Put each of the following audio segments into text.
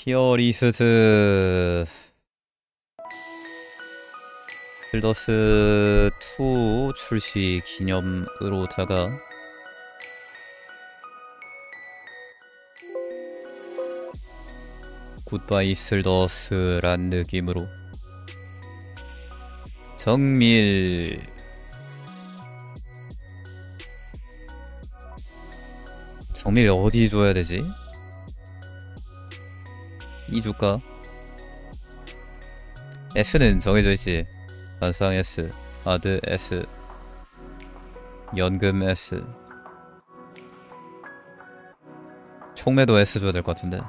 티어 리스트 빌더스 2 출시 기념으로다가 굿바이 슬더스란 느낌으로 정밀 정밀 어디 줘야 되지? 이 줄까? S는 정해져 있지. 반상 S 아드 S 연금 S. 총매도 S 줘야 될 것 같은데.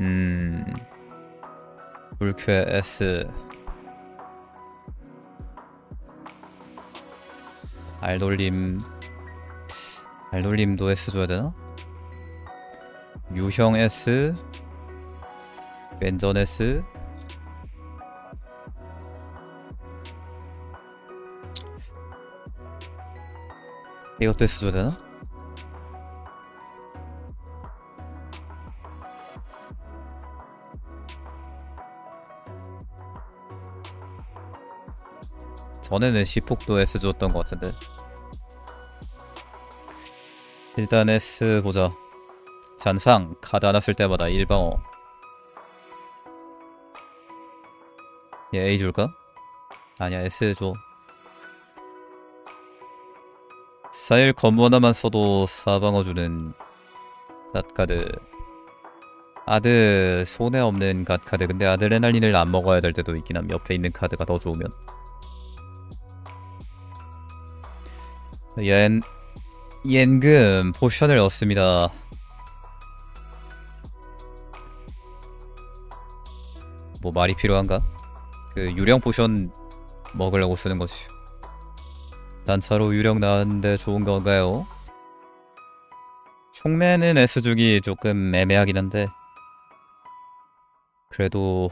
음 불쾌 S. 알돌림 알돌림도 S 줘야 되나? 유형 S 왼전 S 이것도 S 줘야 되나? 전에는 시폭도 S 줬던 것 같은데 일단 S 보자. 잔상 카드 하나 쓸 때마다 1방어. 얘 A 줄까? 아니야 S 줘. 4일 검무 하나만 써도 4방어 주는 갓카드. 아드 손에 없는 갓카드. 근데 아드레날린을 안 먹어야 될 때도 있긴 함. 옆에 있는 카드가 더 좋으면. 연 연금 potion을 얻습니다 뭐 말이 필요한가? 그 유령 potion 먹으려고 쓰는 거지 단차로 유령 나왔는데 좋은 건가요? 총매는 S주기 조금 애매하긴 한데 그래도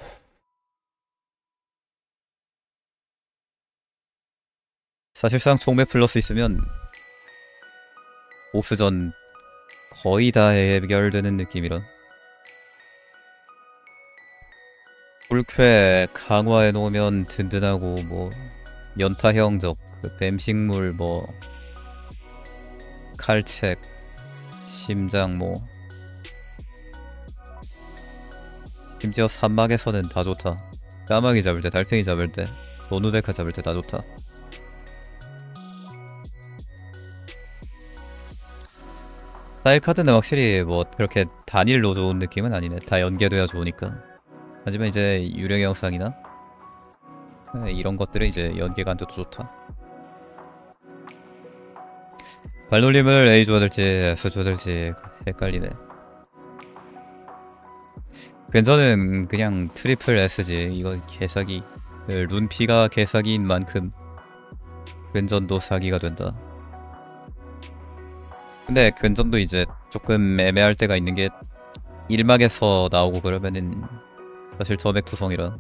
사실상 총매 플러스 있으면 보스전 거의 다 해결되는 느낌이라. 불쾌 강화해 놓으면 든든하고 뭐 연타형 적 그 뱀식물 뭐 칼책 심장 뭐 심지어 산막에서는 다 좋다. 까마귀 잡을 때 달팽이 잡을 때 노누데카 잡을 때 다 좋다 사일 카드는 확실히 뭐 그렇게 단일로 좋은 느낌은 아니네. 다 연계돼야 좋으니까. 하지만 이제 유령 영상이나 네, 이런 것들은 이제 연계가 안 돼도 좋다. 발놀림을 A 줘야 될지 F 줘야 될지 헷갈리네. 괜찮은 그냥 triple S지. 이거 개사기 룬피가 개사기인 만큼 괜전도 사기가 된다 근데 괜전도 이제 조금 애매할 때가 있는 게 1막에서 나오고 그러면은 사실 저백투성이라.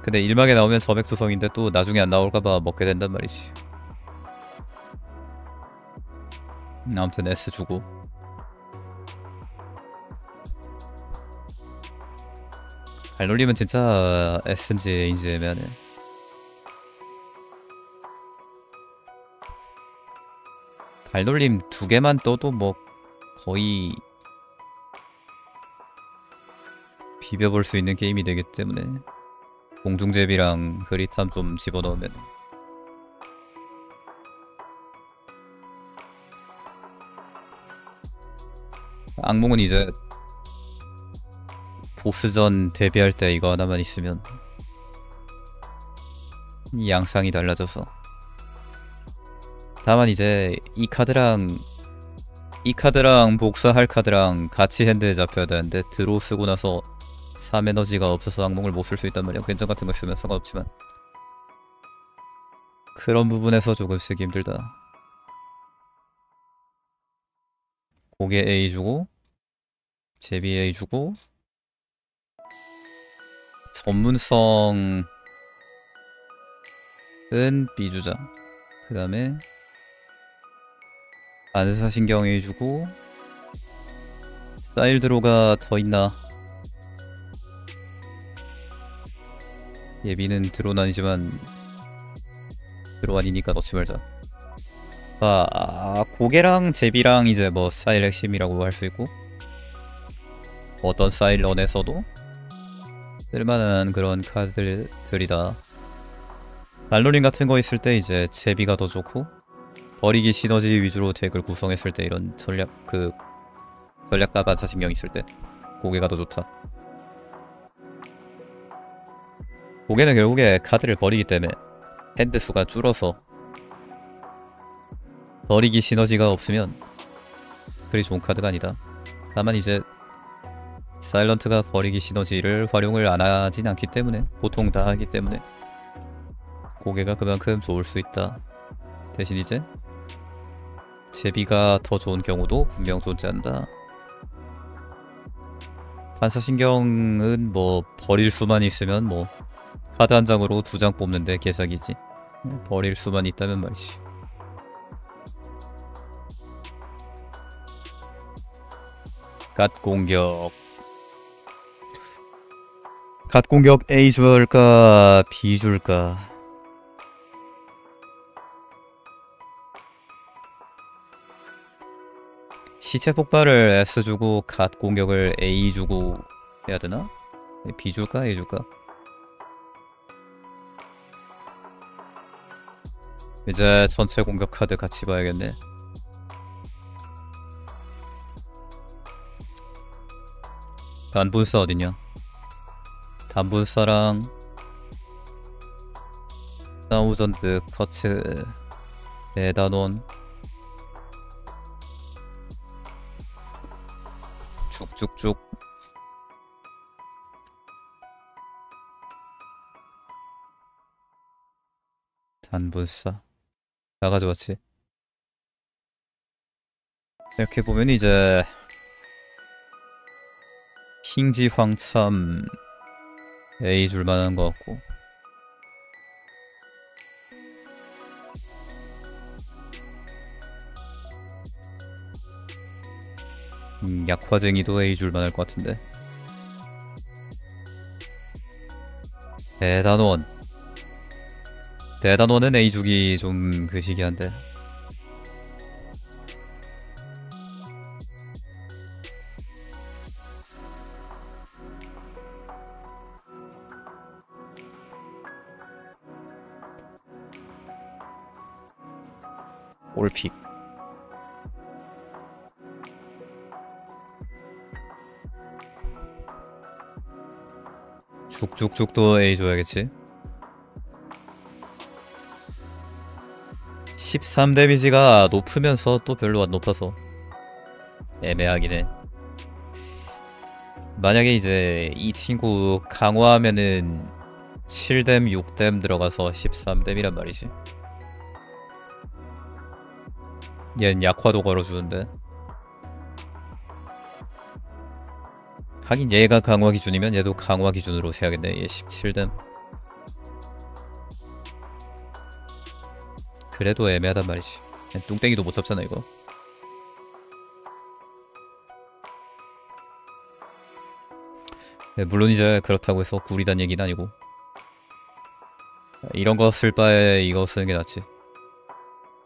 근데 1막에 나오면 저백투성인데 또 나중에 안 나올까봐 먹게 된단 말이지. 아무튼 S 주고. 발놀림은 진짜 S인지 A인지 애매하네 발놀림 두 개만 떠도 뭐 거의 비벼볼 수 있는 게임이 되기 때문에 공중제비랑 흐릿함 좀 집어넣으면 악몽은 이제 보스전 데뷔할 때 이거 하나만 있으면 이 양상이 달라져서 다만 이제 이 카드랑 이 카드랑 복사할 카드랑 같이 핸드에 잡혀야 되는데 드로우 쓰고 나서 3 에너지가 없어서 악몽을 못 쓸 수 있단 말이야. 괜찮 같은 거 쓰면 상관없지만. 그런 부분에서 조금 쓰기 힘들다. 고개 A 주고 제비 A 주고 전문성은 B 주자. 그 다음에 반사신경 해주고 스타일 드로가 더 있나? 예비는 드론 아니지만 드론 아니니까 넣지 말자. 아 고개랑 제비랑 이제 뭐 스타일 핵심이라고 할 수 있고 어떤 스타일 런에서도 쓸만한 그런 카드들이다. 말로링 같은 거 있을 때 이제 제비가 더 좋고 버리기 시너지 위주로 덱을 구성했을 때 이런 전략 그 전략가 반사 신경 있을 때 고개가 더 좋다. 고개는 결국에 카드를 버리기 때문에 hand 수가 줄어서 버리기 시너지가 없으면 그리 좋은 카드가 아니다. 다만 이제 사일런트가 버리기 시너지를 활용을 안 하진 않기 때문에 보통 다 하기 때문에 곡예가 그만큼 좋을 수 있다. 대신 이제 제비가 더 좋은 경우도 분명 존재한다. 반사신경은 뭐 버릴 수만 있으면 뭐 카드 한 장으로 두 장 뽑는데 개사기지. 버릴 수만 있다면 말이지. 갓 공격. 갓 공격 A 줄까 B 줄까 시체 폭발을 S 주고 갓 공격을 A 주고 해야 되나? B 줄까 A 줄까? 이제 전체 공격 카드 같이 봐야겠네. 단분사 어딨냐? 단분사랑 사우전드 커츠 에다논 쭉쭉쭉 단분사. 나 가져왔지 이렇게 보면 이제 킹지 황참 A 줄만한 것 같고 음, 약화쟁이도 A 줄만 할 것 같은데. 대단원. 대단원은 A 주기 좀 그 시기 한데. 올픽 쭉쭉쭉도 A 줘야겠지? 13 데미지가 높으면서 또 별로 안 높아서 애매하긴 해. 만약에 이제 이 친구 강화하면은 7댐 6댐 들어가서 13댐이란 말이지. 얘는 약화도 걸어주는데 하긴 얘가 강화 기준이면 얘도 강화 기준으로 세야겠네. 얘 17댐 그래도 애매하단 말이지. 뚱땡이도 못 잡잖아 이거. 네, 물론 이제 그렇다고 해서 구리단 얘기는 아니고. 이런 거 쓸 바에 이거 쓰는 게 낫지.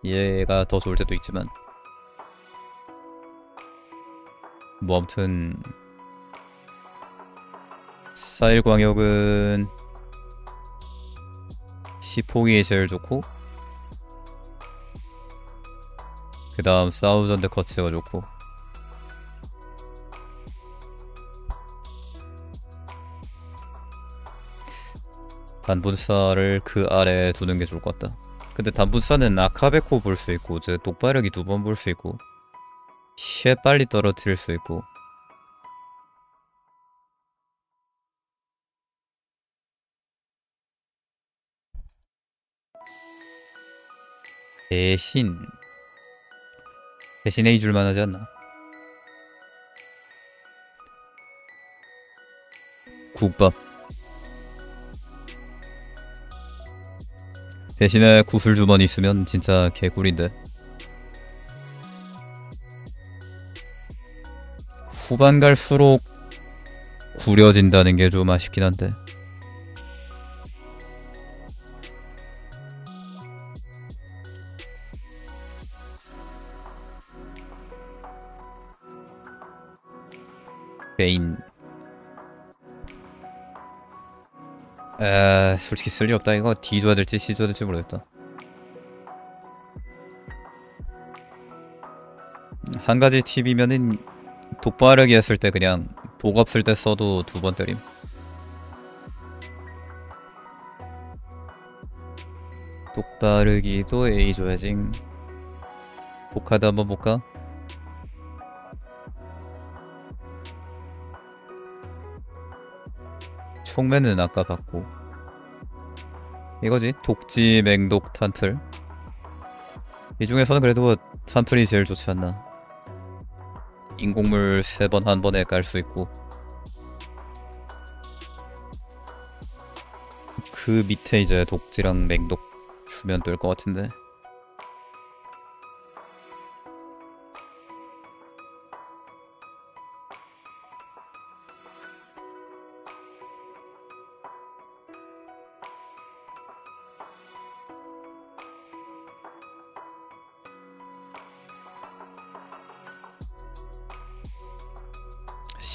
얘가 더 좋을 때도 있지만. 뭐 아무튼 사일 광역은 시폭이 제일 좋고 그 다음 사우전드 커츠가 좋고. 단분사를 그 아래에 두는 게 좋을 것 같다. 근데 단분사는 아카베코 볼 수 있고 제 독발력이 두 번 볼 수 있고 쉐 빨리 떨어뜨릴 수 있고 대신. 대신 A줄만 하지 않나? 국밥. 대신에 구슬주머니 있으면 진짜 개꿀인데. 후반 갈수록 구려진다는 게 좀 아쉽긴 한데. 베인. 에 솔직히 쓸리 없다 이거. D 줘야 될지 C 줘야 될지 모르겠다. 한 가지 팁이면은 독바르기 했을 때 그냥 독 없을 때 써도 두 번 때림. 독바르기도 A 줘야지 독카드 한번 볼까? 총매는 아까 봤고. 이거지? 독지 맹독 탄플. 이 중에서는 그래도 탄플이 제일 좋지 않나. 인공물 세 번 한 번에 깔 수 있고. 그 밑에 이제 독지랑 맹독 주면 될 것 같은데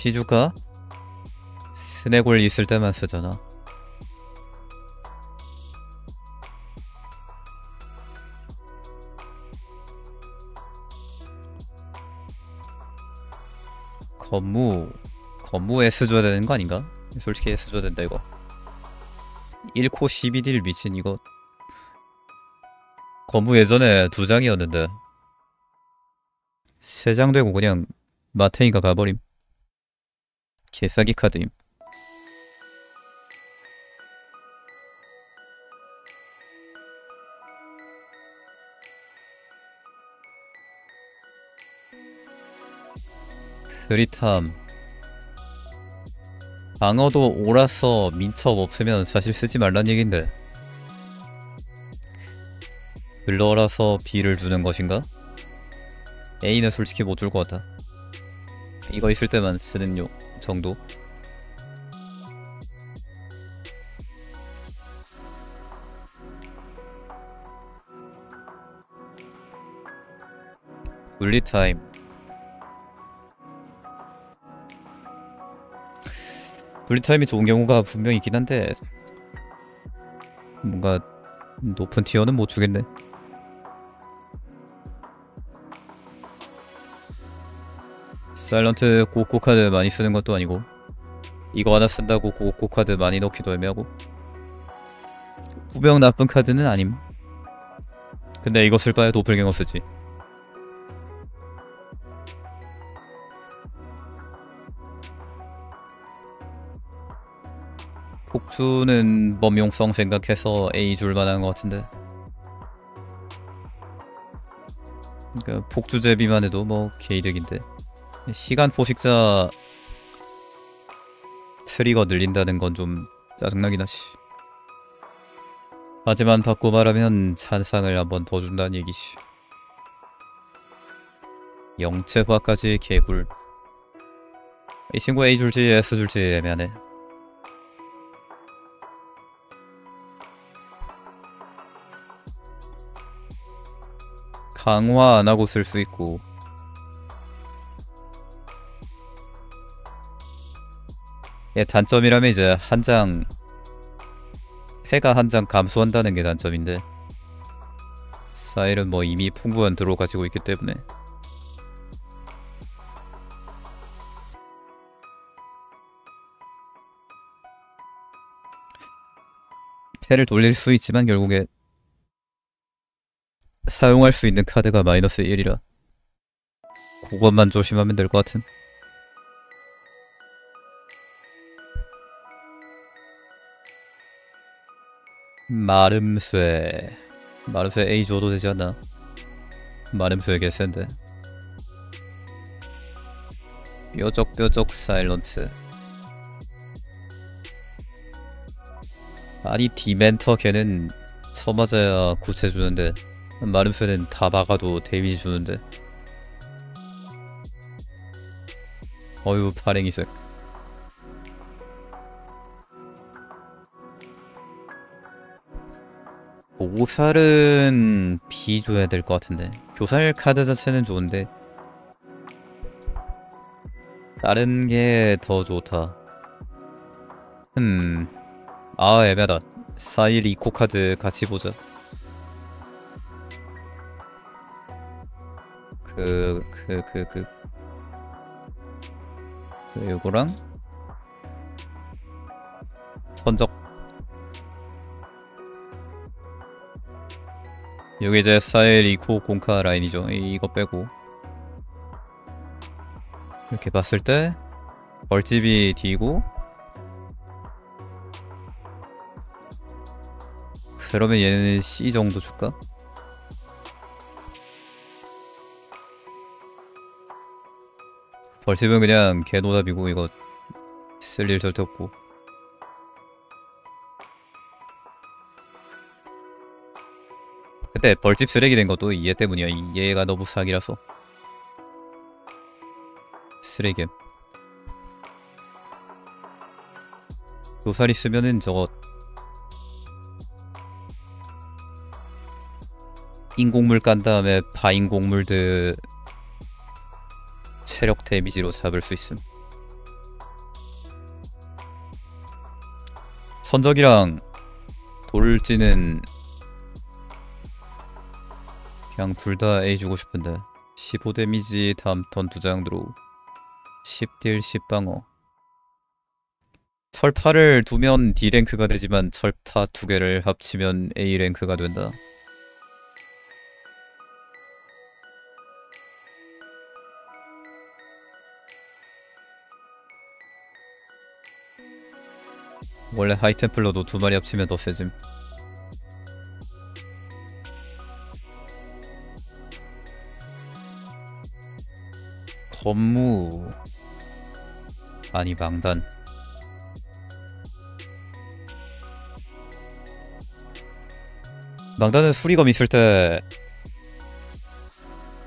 시주가 스네골 있을 때만 쓰잖아. 건무 건무 S 줘야 되는 거 아닌가? 솔직히 S 줘야 된다 이거 1코 12딜 미친 이거 건무 예전에 두 장이었는데 세 장 되고 그냥 마테이가 가버림 개싸기 카드임. 스리탐 방어도 오라서 민첩 없으면 사실 쓰지 말란 얘긴데. 블러라서 B를 주는 것인가? A는 솔직히 못 줄 것 같다 이거 있을 때만 쓰는 용 정도. 분리타임. 분리타임이 좋은 경우가 분명히 있긴 한데 뭔가 높은 티어는 못 주겠네 사일런트 고고 카드 많이 쓰는 것도 아니고 이거 하나 쓴다고 고고 카드 많이 넣기도 애매하고 구병 나쁜 카드는 아님. 근데 이거 쓸 바에 도플갱어 쓰지. 폭주는 범용성 생각해서 A 줄 만한 것 같은데. 그러니까 폭주 제비만 해도 뭐 개이득인데 시간 포식자 트리거 늘린다는 건 좀 짜증나긴 하지. 하지만 받고 말하면 찬상을 한 번 더 준다는 얘기지. 영체화까지 개굴. 이 친구 A 줄지 S 줄지 애매하네. 강화 안 하고 쓸 수 있고 예, 단점이라면 이제 한 장 패가 한 장 감소한다는 게 단점인데 사일은 뭐 이미 풍부한 드로 가지고 있기 때문에. 패를 돌릴 수 있지만 결국에 사용할 수 있는 카드가 마이너스 1이라 그것만 조심하면 될 것 같은 마름쇠. 마름쇠 A 줘도 되지 않나? 마름쇠 개센데 뾰족뾰족 사일런트. 아니 디멘터 걔는 쳐맞아야 구체 주는데 마름쇠는 다 박아도 데미지 주는데. 어유 파랭이색 오살은 B 줘야 될 것 같은데. 교살 카드 자체는 좋은데. 다른 게 더 좋다. 음... 아 애매하다. 4일 2코 카드 같이 보자. 그... 그... 그... 그... 그 요거랑? 선적 여기 이제 4일 2코 공카 라인이죠. 이- 이거 빼고. 이렇게 봤을 때 벌집이 D고. 그러면 얘는 C 정도 줄까? 벌집은 그냥 개노답이고 이거 쓸 일 절대 없고 근데 벌집 쓰레기 된 것도 얘 때문이야. 이 얘가 너무 사기라서. 쓰레기. 도살 있으면은 저거. 인공물 깐 다음에 바인공물드 체력 데미지로 잡을 수 있음. 선적이랑 돌지는 그냥 둘 다 A 주고 싶은데. 15 데미지 다음 턴 두 장 들어 10딜 10방어. 철파를 두면 D랭크가 되지만 철파 두 개를 합치면 A랭크가 된다. 원래 하이템플러도 두 마리 합치면 더 세짐 건무 아니 망단. 망단은 수리검 있을 때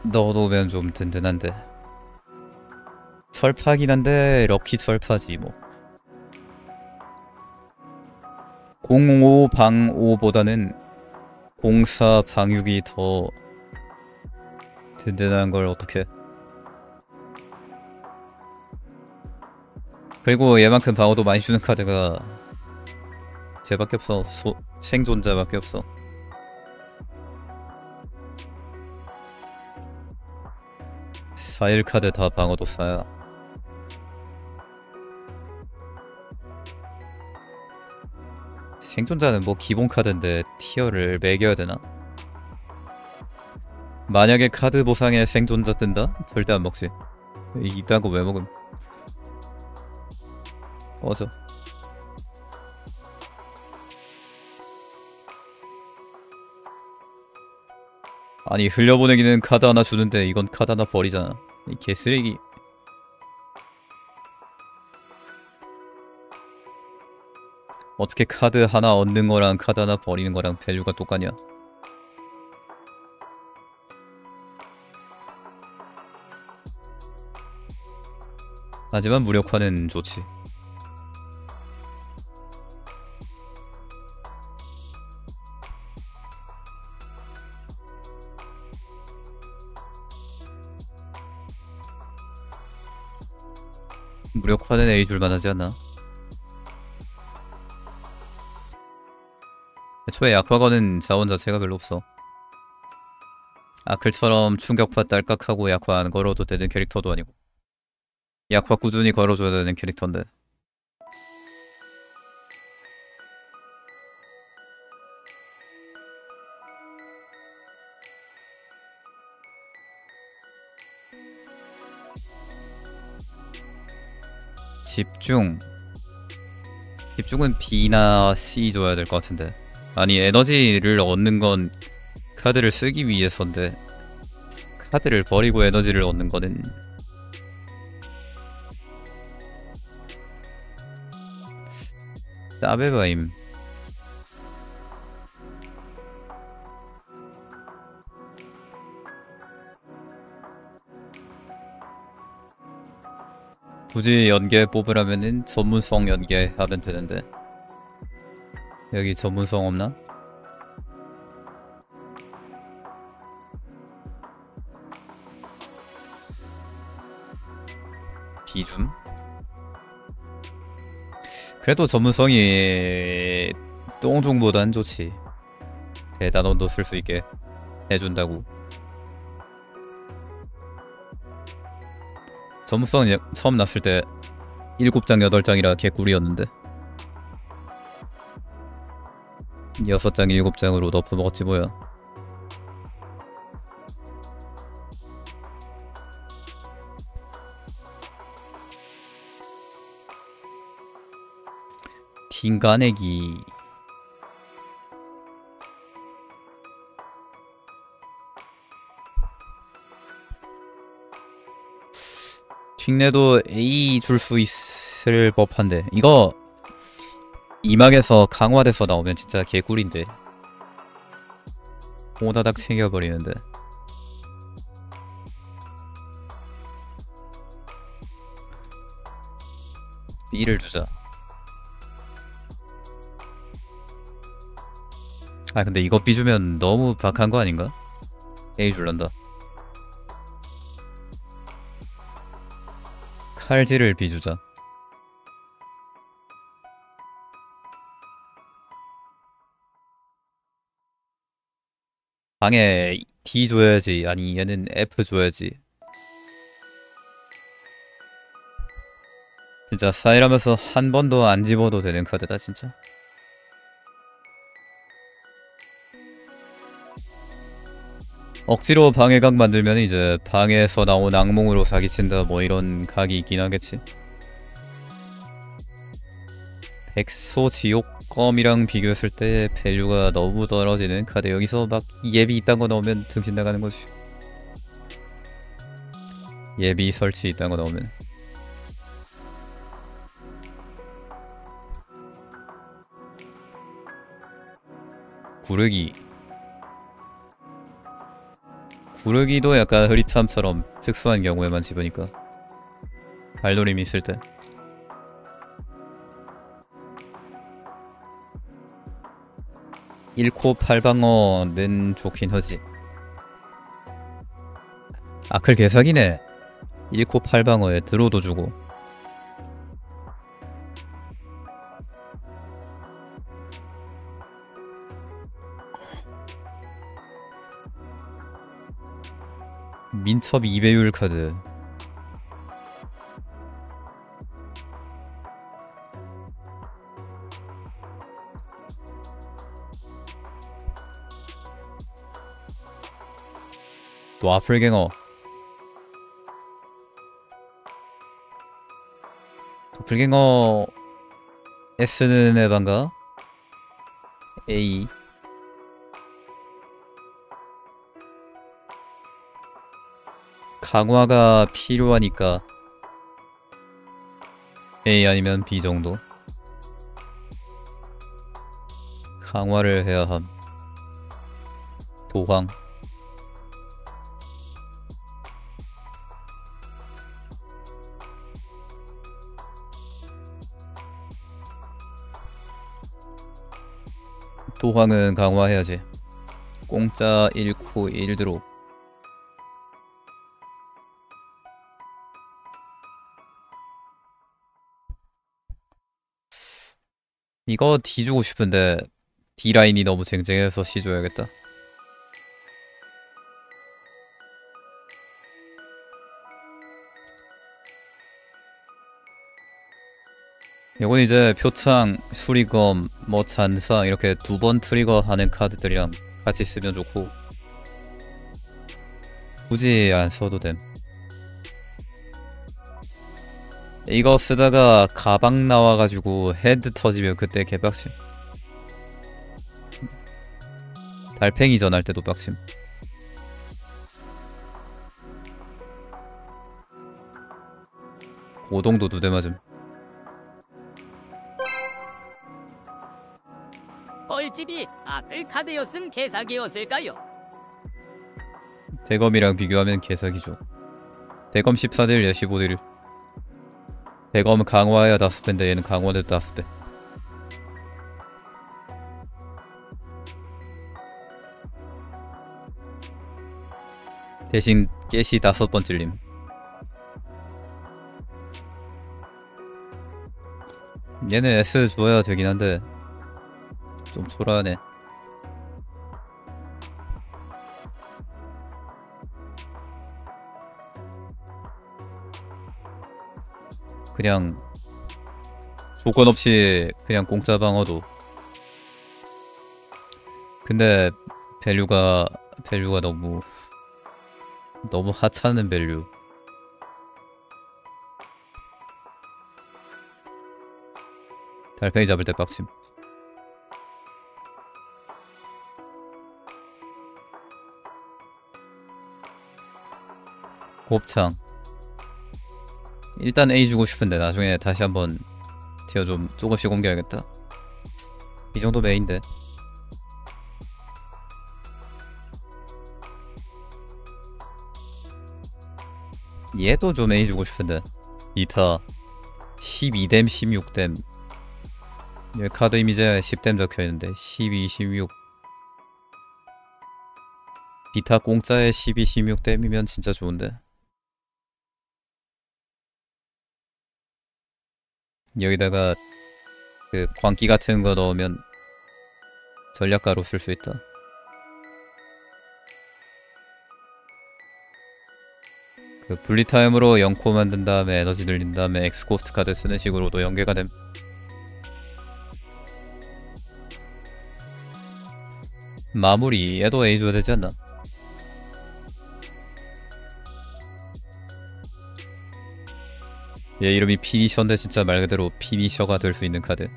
넣어놓으면 좀 든든한데. 철파긴 한데 럭키 철파지 뭐. 05 방오보다는 04 방육이 더 든든한 걸 어떻게 그리고 얘만큼 방어도 많이 주는 카드가 쟤밖에 없어. 소, 생존자밖에 없어. 사일 카드 다 방어도 싸야. 생존자는 뭐 기본 카드인데 티어를 매겨야 되나? 만약에 카드 보상에 생존자 뜬다? 절대 안 먹지. 이딴 거 왜 먹음 꺼져 아니 흘려보내기는 카드 하나 주는데 이건 카드 하나 버리잖아. 이 개쓰레기. 어떻게 카드 하나 얻는 거랑 카드 하나 버리는 거랑 value가 똑같냐? 하지만 무력화는 좋지 무력화는 A 줄만 하지 않나? 애초에 약화거는 자원 자체가 별로 없어. 아클처럼 충격파 딸깍하고 약화 안 걸어도 되는 캐릭터도 아니고. 약화 꾸준히 걸어줘야 되는 캐릭터인데 집중. 집중은 B나 C 줘야 될 것 같은데. 아니 에너지를 얻는 건 카드를 쓰기 위해서인데 카드를 버리고 에너지를 얻는 거는 따베바임 굳이 연계 뽑으라면은 전문성 연계 하면 되는데 여기 전문성 없나? 비줌? 그래도 전문성이 똥중보단 좋지 대단원도 쓸 수 있게 해준다고 전문성 예- 처음 났을 때 7장 8장이라 개꿀이었는데. 6장 7장으로 너프 먹었지 뭐야. 딩가내기 뒷내도 A 줄 수 있을 법한데 이거 이막에서 강화돼서 나오면 진짜 개꿀인데. 오다닥 챙겨버리는데. B를 주자. 아 근데 이거 B 주면 너무 박한 거 아닌가? A 줄란다 칼질을 B 주자. 방에 D 줘야지. 아니 얘는 F 줘야지. 진짜 사일하면서 한 번도 안 집어도 되는 카드다 진짜 억지로 방해각 만들면 이제 방에서 나온 악몽으로 사기친다 뭐 이런 각이 있긴 하겠지. 백소 지옥검이랑 비교했을 때 value가 너무 떨어지는 카드. 여기서 막 예비 이딴 거 넣으면 정신 나가는 거지. 예비 설치 이딴 거 넣으면. 구르기 구르기도 약간 흐릿함처럼 특수한 경우에만 집으니까. 발노림 있을 때. 일코팔방어는 좋긴 하지. 아클 개사기네. 1코 8방어에 드로도 주고 민첩 2배율 카드. 또 아플갱어. 도플갱어 S는 에반가? A 강화가 필요하니까 A 아니면 B 정도. 강화를 해야 함. 도황. 도황은 강화해야지. 공짜 1코 1드로 이거 D 주고 싶은데 D 라인이 너무 쟁쟁해서 C 줘야겠다. 이건 이제 표창, 수리검, 뭐 잔상 이렇게 두 번 트리거 하는 카드들이랑 같이 쓰면 좋고 굳이 안 써도 됨. 이거 쓰다가 가방 나와가지고 헤드 터지면 그때 개빡침. 달팽이 전할 때도 빡침. 오동도 두 대 맞음. 뻘집이 아클 카드였음 개사기였을까요? 대검이랑 비교하면 개사기죠. 대검 14대1 15대1 대검 강화해야 다섯 배인데 얘는 강화돼도 다섯 배. 대신 깨시 다섯 번 찔림. 얘는 S 줘야 되긴 한데 좀 초라하네. 그냥 조건 없이 그냥 공짜 방어도. 근데 밸류가 밸류가 너무 너무 하찮은 밸류. 달팽이 잡을 때 빡침. 곱창 일단 A 주고 싶은데 나중에 다시 한번 티어 좀 조금씩 옮겨야겠다. 이 정도 메인데. 얘도 좀 A 주고 싶은데. 2타. 12댐 16댐. 여기 카드 이미지에 10댐 적혀있는데 12, 16 비타 공짜에 12, 16댐이면 진짜 좋은데 여기다가 그 광기 같은 거 넣으면 전략가로 쓸 수 있다. 그 bullet time으로 0코 만든 다음에 에너지 늘린 다음에 X cost 카드 쓰는 식으로도 연계가 됨. 마무리 얘도 줘야 되지 않나? 얘 이름이 finisher인데 진짜 말 그대로 finisher가 될 수 있는 카드.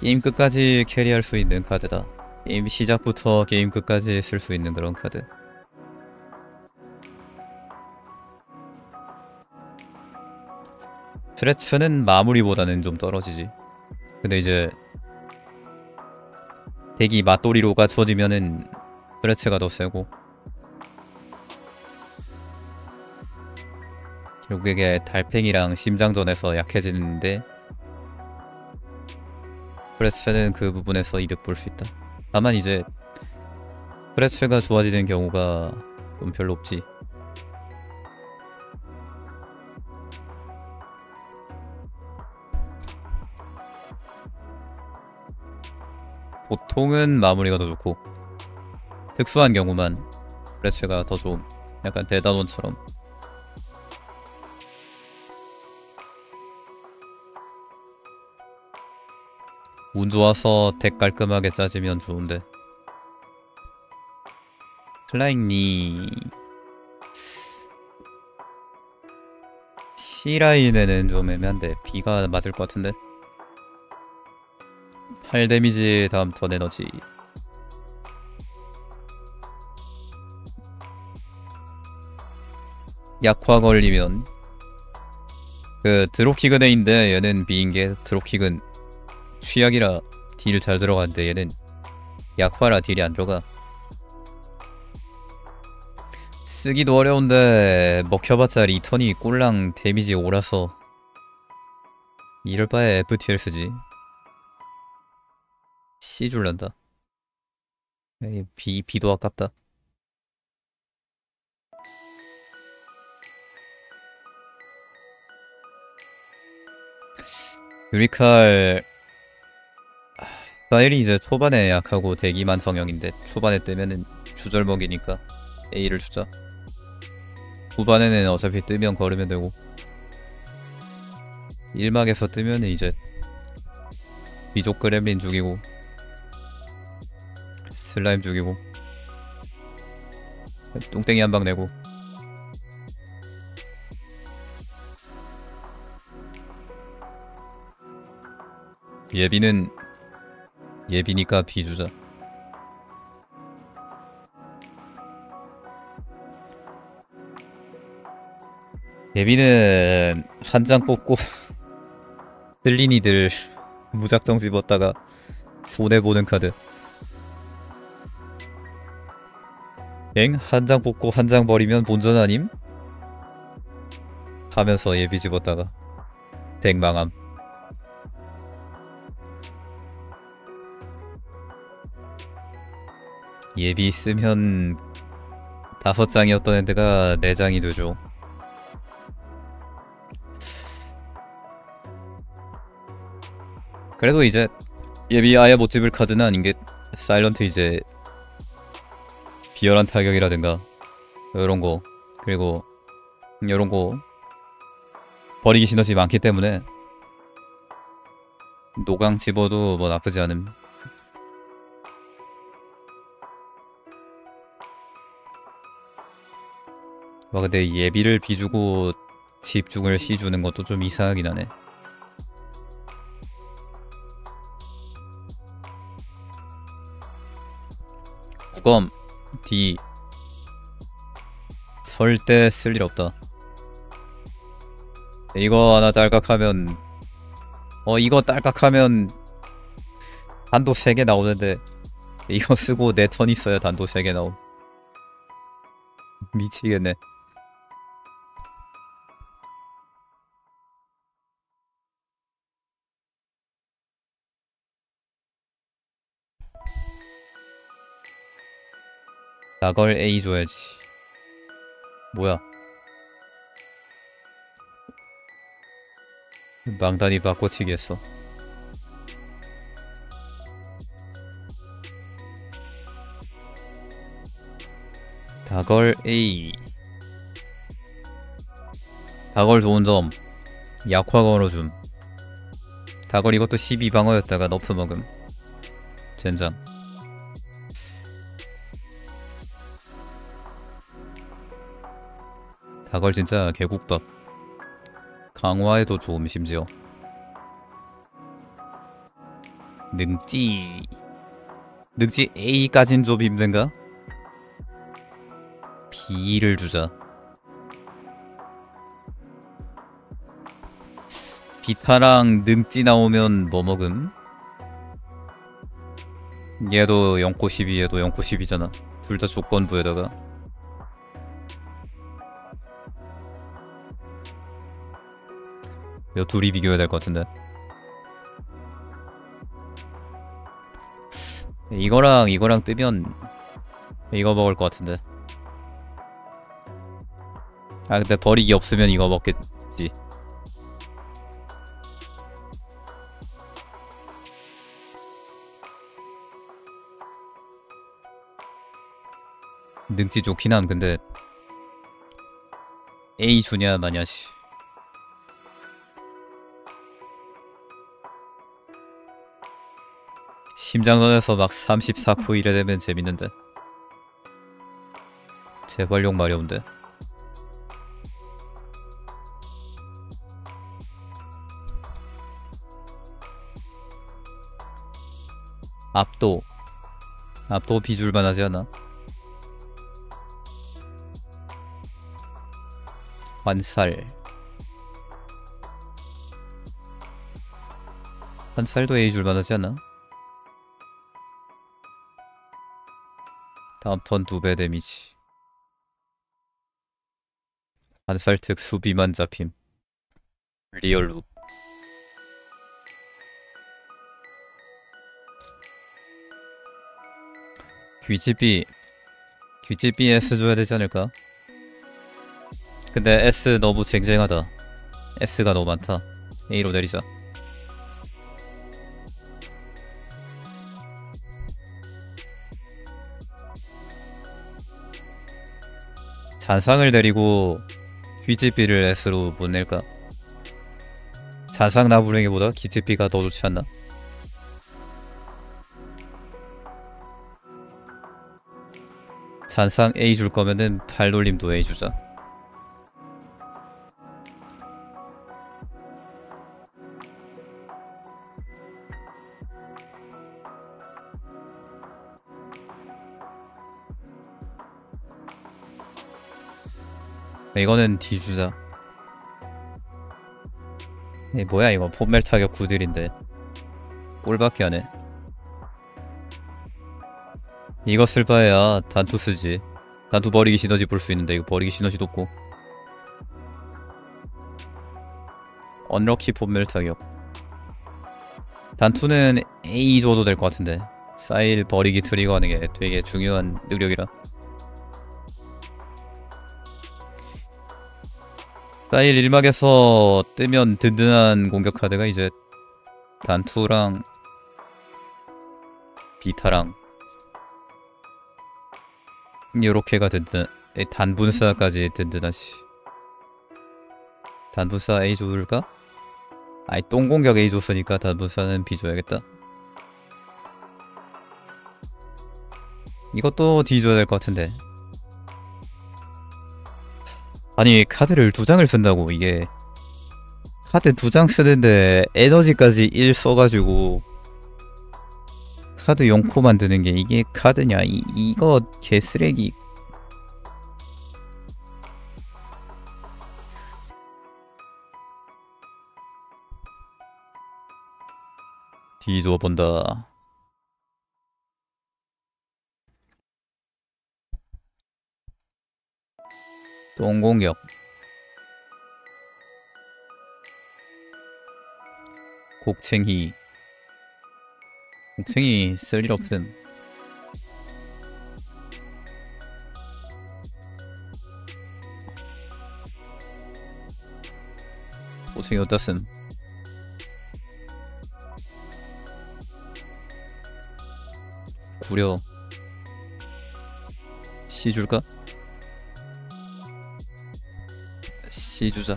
게임 끝까지 carry할 수 있는 카드다. 게임 시작부터 게임 끝까지 쓸 수 있는 그런 카드. 트레츠는 마무리보다는 좀 떨어지지. 근데 이제 대기 맞돌이로가 주어지면은 트레츠가 더 세고 결국에 달팽이랑 심장전에서 약해지는데 프레스는 그 부분에서 이득 볼 수 있다. 다만 이제 프레스가 좋아지는 경우가 좀 별로 없지. 보통은 마무리가 더 좋고 특수한 경우만 프레스가 더 좋음. 약간 대단원처럼 운 좋아서 덱 깔끔하게 짜지면 좋은데. 플라잉니. C라인에는 좀 애매한데 B가 맞을 것 같은데? 8 데미지 다음 턴 에너지. 약화 걸리면 그 드롭킥은 A인데 얘는 B인게 드롭킥은 취약이라 딜 잘 들어가는데 얘는 약화라 딜이 안 들어가. 쓰기도 어려운데 먹혀봤자 리턴이 꼴랑 데미지 오라서 이럴 바에 FTL 쓰지. C 줄란다. 에이 B, B도 아깝다. 유리칼 사일이 이제 초반에 약하고 대기만 성형인데 초반에 뜨면은 주절 먹이니까 A를 주자. 후반에는 어차피 뜨면 걸으면 되고. 1막에서 뜨면은 이제 귀족 그렘린 죽이고 슬라임 죽이고 뚱땡이 한 방 내고. 예비는 예비니까 비주자 예비는 한 장 뽑고 들린 이들 무작정 집었다가 손해보는 카드 엥? 한 장 뽑고 한 장 버리면 본전 아님? 하면서 예비 집었다가 덱망함 예비 쓰면 다섯 장이었던 애드가 네 장이 되죠. 그래도 이제 예비 아예 못 집을 카드는 아닌 게 사일런트 이제 비열한 타격이라든가 요런 거 그리고 요런 거 버리기 시너지 많기 때문에 노강 집어도 뭐 나쁘지 않음 와 근데 예비를 비주고 집중을 C 주는 것도 좀 이상하긴 하네. 구검 D. 절대 쓸 일 없다. 이거 하나 딸깍하면 어 이거 딸깍하면 단도 3개 나오는데 이거 쓰고 내 턴 있어야 단도 3개 나옴. 미치겠네 나걸 A 줘야지. 뭐야? 망단이 바꿔치기 했어. 다걸 A. 다걸 좋은 점. 약화 걸어줌. 다걸 이것도 12방어였다가 너프 먹음. 젠장 다걸 진짜 개국밥. 강화에도 좋음 심지어. 능지. 능지 A까진 좀 힘든가? B를 주자. 비타랑 능지 나오면 뭐 먹음? 얘도 0코 12 얘도 0코 12잖아. 둘 다 조건부에다가 이 둘이 비교해야 될 것 같은데. 이거랑 이거랑 뜨면 이거 먹을 것 같은데. 아 근데 버리기 없으면 이거 먹겠지. 능지 좋긴 함 근데 A 주냐 마냐 씨 심장전에서 막 34코 이래 되면 재밌는데. 재활용 마려운데. 압도. 압도 비줄만 하지 않아? 환살. 환살도 A 줄만 하지 않아? 다음 턴 두 배 데미지. 한살특 수비만 잡힘. Real loop. 귀집이 귀집이 S 줘야 되지 않을까? 근데 S 너무 쟁쟁하다. S가 너무 많다. A로 내리자 잔상을 데리고 귀지비를 S로 못 낼까? 잔상 나부랭이보다 귀지비가 더 좋지 않나? 잔상 A 줄 거면은 발놀림도 A 주자. 이거는 D 주자. 이 뭐야 이거 폼멜 타격 9딜인데 꼴밖에 안해. 이거 쓸 바에야 단투 쓰지. 단투 버리기 시너지 볼 수 있는데 이거 버리기 시너지도 없고. 언럭키 본멸 타격 단투는 A 줘도 될 것 같은데 사일 버리기 트리거 하는 게 되게 중요한 능력이라 사일 1막에서 뜨면 든든한 공격 카드가 이제 단투랑 비타랑 요렇게가 든든 에, 단분사까지 든든하지. 단분사 A 줄까? 아이 똥공격 A 줬으니까 단분사는 B 줘야겠다. 이것도 D 줘야 될 것 같은데 아니 카드를 두 장을 쓴다고 이게. 카드 두 장 쓰는데 에너지까지 1 써가지고 카드 0코 만드는 게 이게 카드냐? 이, 이거 개쓰레기. 뒤져 본다 똥공격 곡챙이. 곡챙이 쓸 일 없음. 곡챙이 어디다 쓴? 구려. 시 줄까? 시 주자.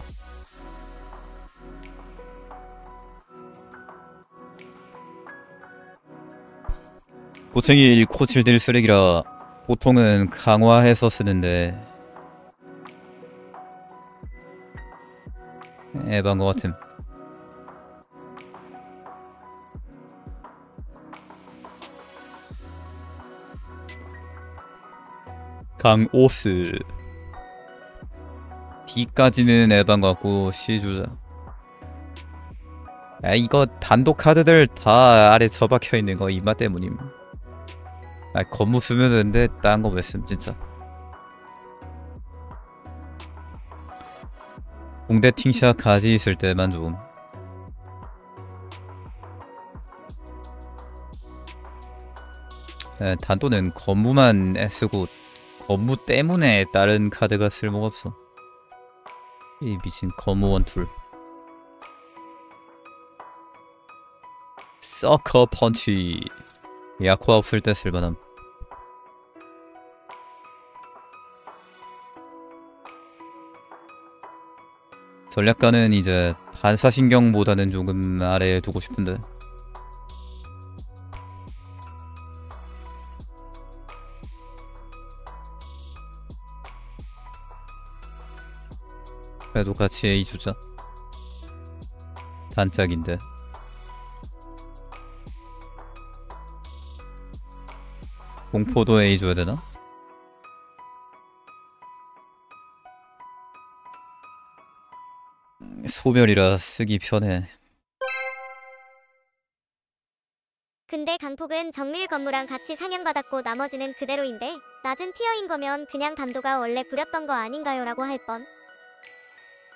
고챙이 1코 7딜 쓰레기라 보통은 강화해서 쓰는데 에반 것 같음. 강오스 D까지는 에반 것 같고 C 주자. 야 이거 단독 카드들 다 아래 처박혀 있는 거 이마 때문임. 아 건무 쓰면 되는데 딴 거 왜 쓰면 진짜. 공대 팅샷 가지 있을 때만 좀. 에, 단도는 건무만 쓰고 건무 때문에 다른 카드가 쓸모가 없어 이 미친 거무 원툴 서커 펀치. 야쿠아 없을 때 쓸만함. 전략가는 이제 반사신경보다는 조금 아래에 두고 싶은데 그래도 같이 A 주자 단짝인데 공포도 A 줘야 되나? 소멸이라 쓰기 편해 근데 강폭은 정밀 건무랑 같이 상향받았고 나머지는 그대로인데 낮은 티어인 거면 그냥 단도가 원래 구렸던 거 아닌가요? 라고 할 뻔.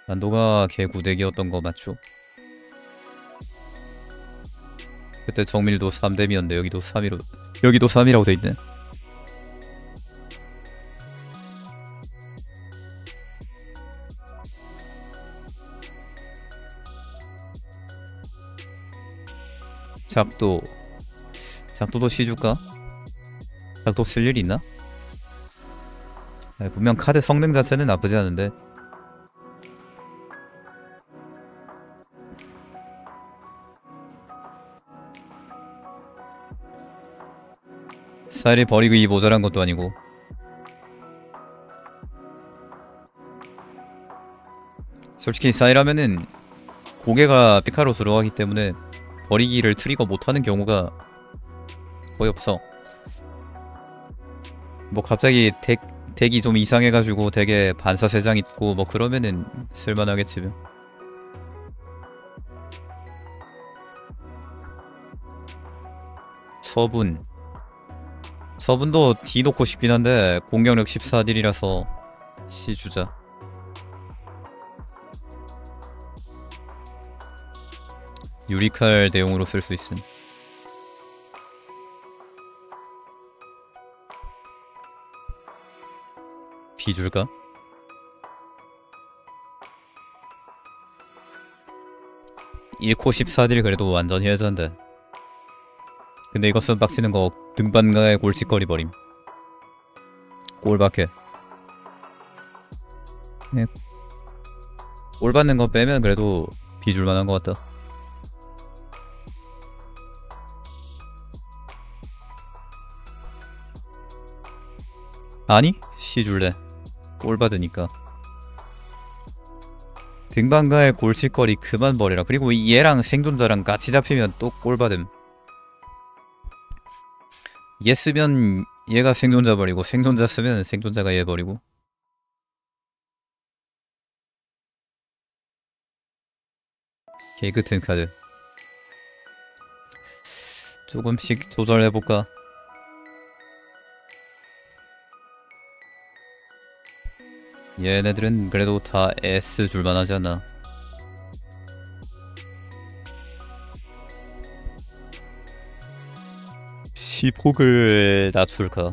난도가 개구대기였던 거 맞죠? 그때 정밀도 3뎀이었는데 여기도 3이로 여기도 3이라고 돼있네 작도 작도도 시줄까? 작도 쓸 일 있나? 분명 카드 성능 자체는 나쁘지 않은데 쌀이 버리고 이 모자란 것도 아니고. 솔직히 쌀이라면은 곡예가 피카로 들어가기 때문에 버리기를 trigger 못하는 경우가 거의 없어. 뭐 갑자기 덱, 덱이 좀 이상해가지고 덱에 반사 세장 있고 뭐 그러면은 쓸만하겠지 뭐. 처분 처분도 D 놓고 싶긴 한데 공격력 14딜이라서 C 주자 유리칼 대용으로 쓸 수 있음. 비줄까? 일코 14딜 그래도 완전 해자인데 근데 이것은 빡치는 거 등반가에 골칫거리 버림. 꼴박해. 네. 꼴 받는 거 빼면 그래도 비줄만한 것 같다. 아니? C 줄래. 꼴 받으니까. 등반가의 골칫거리 그만 버려라. 그리고 얘랑 생존자랑 같이 잡히면 또 꼴 받음 얘 쓰면 얘가 생존자 버리고 생존자 쓰면 생존자가 얘 버리고. 개그튼 카드. 조금씩 조절해볼까? 얘네들은 그래도 다 S 줄만 하지 않나 시폭을 낮출까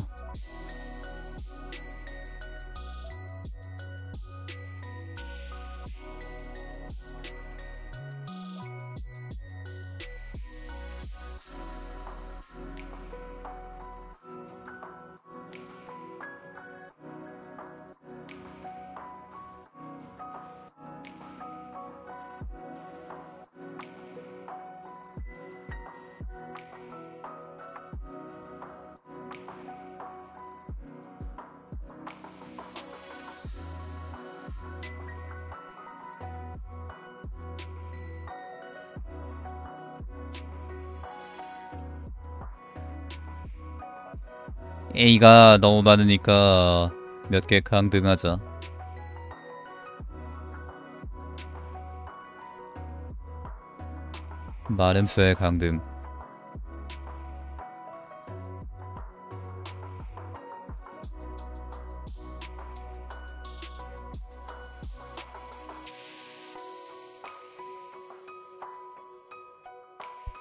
A가 너무 많으니까 몇 개 강등하자. 수의 강등.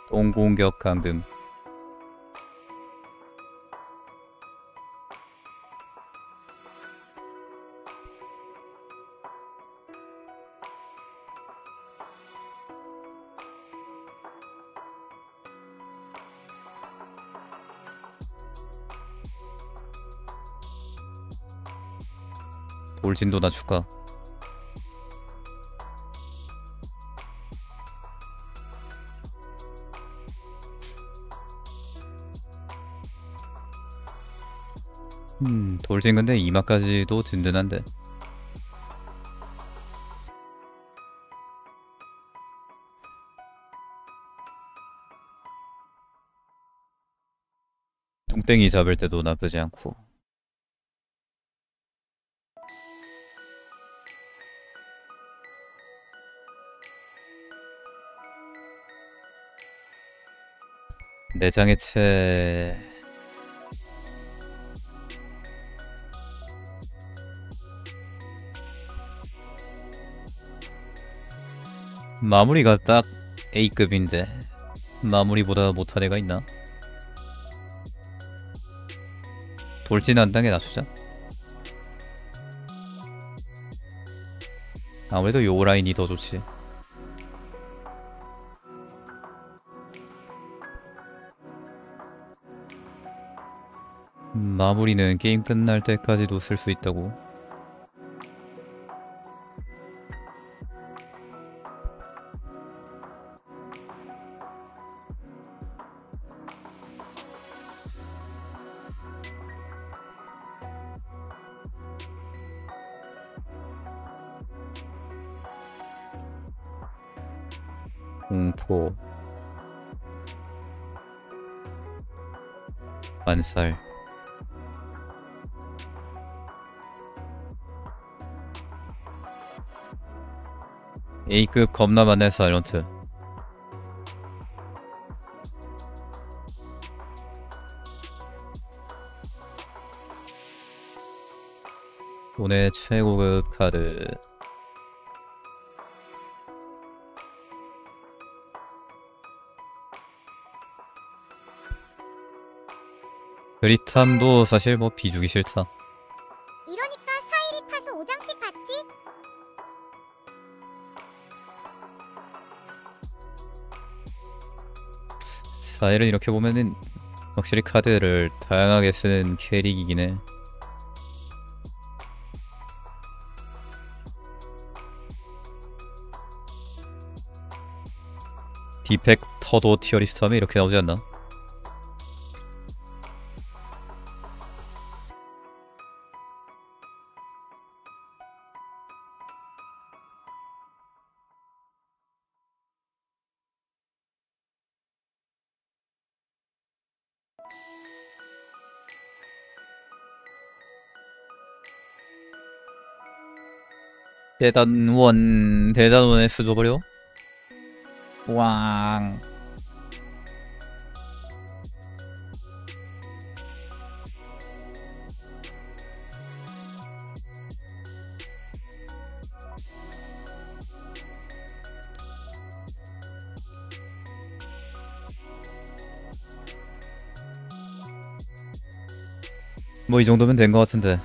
동공격 강등 돌진도 낮출까 음 돌진 근데 이마까지도 든든한데. 뚱땡이 잡을 때도 나쁘지 않고 내장의 채 마무리가 딱 A급인데 마무리보다 못한 애가 있나? 돌진 한 단계 낮추자? 아무래도 요 라인이 더 좋지 마무리는 게임 끝날 때까지도 쓸 수 있다고. 공포 반살 A급 겁나 많은 사이런트 오늘 최고급 카드. 그리탄도 사실 뭐 비주기 싫다. 사일은 이렇게 보면은 확실히 카드를 다양하게 쓰는 캐릭이긴 해. 디펙터도 티어리스트 하면 이렇게 나오지 않나? 대단원 대단원에 쓰줘버려. 왕. 뭐이 정도면 된 것 같은데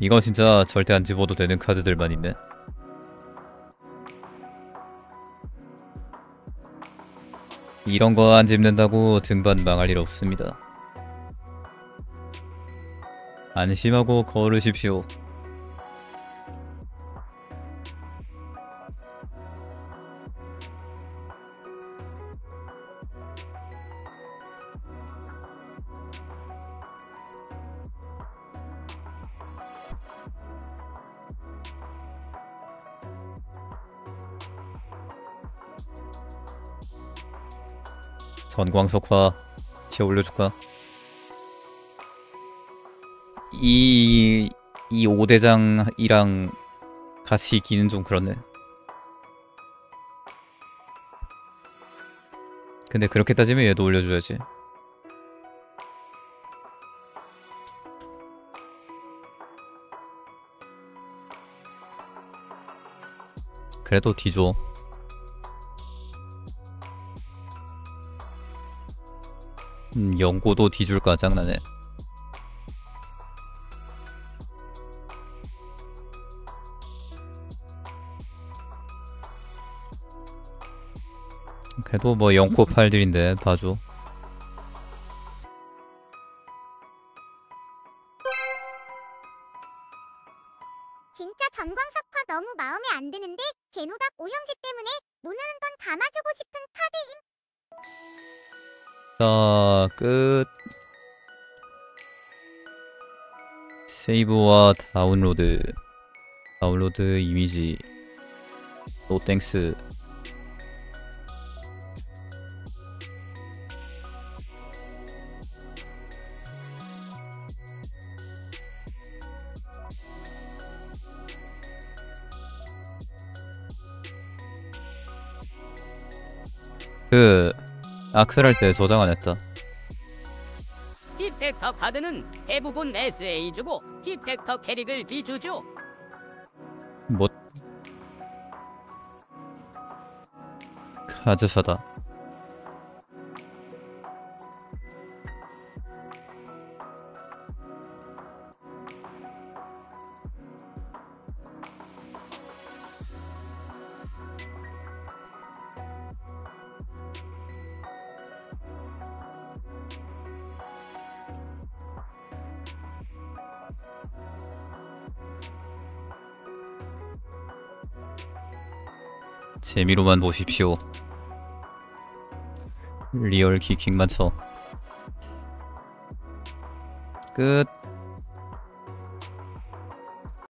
이거 진짜 절대 안 집어도 되는 카드들만 있네. 이런 거 안 집는다고 등반 망할 일 없습니다. 안심하고 걸으십시오 전광석화 티어 올려줄까? 이... 이 5대장이랑 같이 있기는 좀 그렇네. 근데 그렇게 따지면 얘도 올려줘야지. 그래도 뒤줘 음, 연고도 뒤줄까 장난해. 그래도 뭐 연코 팔들인데 봐줘. 진짜 전광석화 너무 마음에 안 드는데 개노답 오형제 때문에 논하는 건 담아주고 싶은 카드임. 자, 끝. Save와 download. Download image. No thanks. 할때 저장 안 했다. 디펙터 카드는 대부분 SA 주고 디펙터 캐릭을 비주죠. 뭐 카드 사다. 재미로만 보십시오. 리얼 키킹만 쳐. 끝.